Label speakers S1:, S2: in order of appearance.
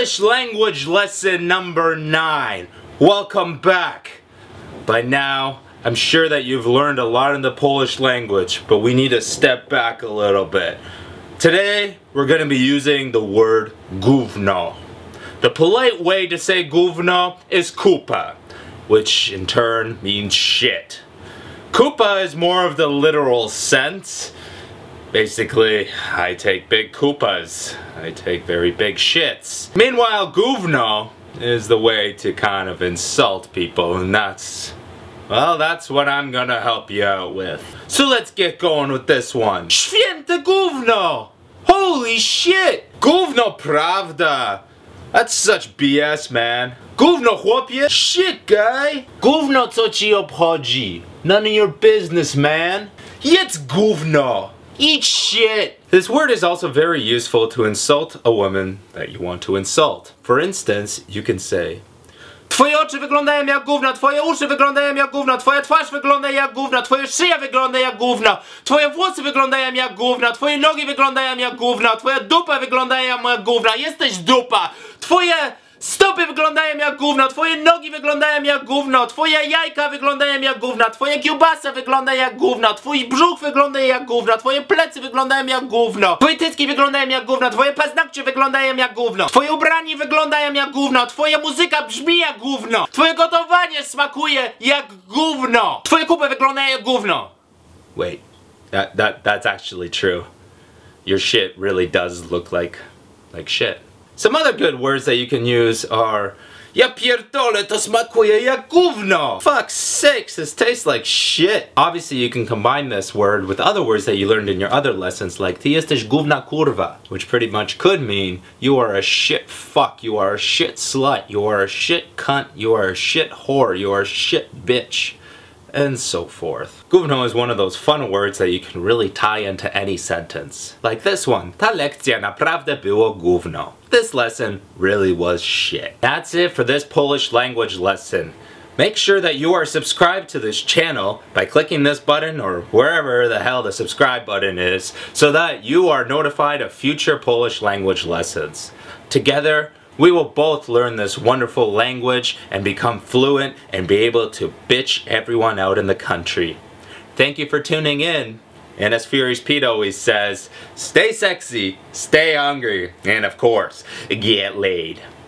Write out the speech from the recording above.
S1: Polish language lesson number 9. Welcome back. By now, I'm sure that you've learned a lot in the Polish language, but we need to step back a little bit. Today, we're going to be using the word gówno. The polite way to say gówno is kupa, which in turn means shit. Kupa is more of the literal sense. Basically, I take big kupas. I take very big shits. Meanwhile, gówno is the way to kind of insult people, and that's well, that's what I'm gonna help you out with. So let's get going with this one. Święte gówno! Holy shit! Gówno prawda! That's such BS, man. Gówno chłopie? Shit, guy! Gówno co ci obchodzi? None of your business, man. Jedz gówno! Eat shit! This word is also very useful to insult a woman that you want to insult. For instance, you can say, Twoje oczy wyglądają jak gówno, twoje uszy wyglądają jak gówno, twoja twarz wygląda jak gówno, twoja szyja wygląda jak gówno, twoje włosy wyglądają jak gówno, twoje nogi wyglądają jak gówno, twoja dupa wygląda jak gówno, jesteś dupa, twoje stopy wyglądają jak gówno, twoje nogi wyglądają jak gówno, twoje jajka wyglądają jak gówno, twoje kiełbasa wygląda jak gówno, twój brzuch wygląda jak gówno, twoje plecy wyglądają jak gówno, twoje tycki wyglądają jak gówno, twoje paznokcie wyglądają jak gówno, twoje ubranie wyglądają jak gówno, twoja muzyka brzmi jak gówno, twoje gotowanie smakuje jak gówno, twoje kupy wyglądają jak gówno. Wait, that, that, that's actually true. Your shit really does look like, like shit. Some other good words that you can use are Ja pierdolę, to smakuje jak gówno! Fuck's sakes, this tastes like shit! Obviously you can combine this word with other words that you learned in your other lessons like Ty jesteś gówna kurwa, which pretty much could mean you are a shit fuck, you are a shit slut, you are a shit cunt, you are a shit whore, you are a shit bitch and so forth. Gówno is one of those fun words that you can really tie into any sentence. Like this one, ta lekcja naprawdę było gówno. This lesson really was shit. That's it for this Polish language lesson. Make sure that you are subscribed to this channel by clicking this button or wherever the hell the subscribe button is so that you are notified of future Polish language lessons. Together, we will both learn this wonderful language and become fluent and be able to bitch everyone out in the country. Thank you for tuning in. And as Furious Pete always says, stay sexy, stay hungry, and of course, get laid.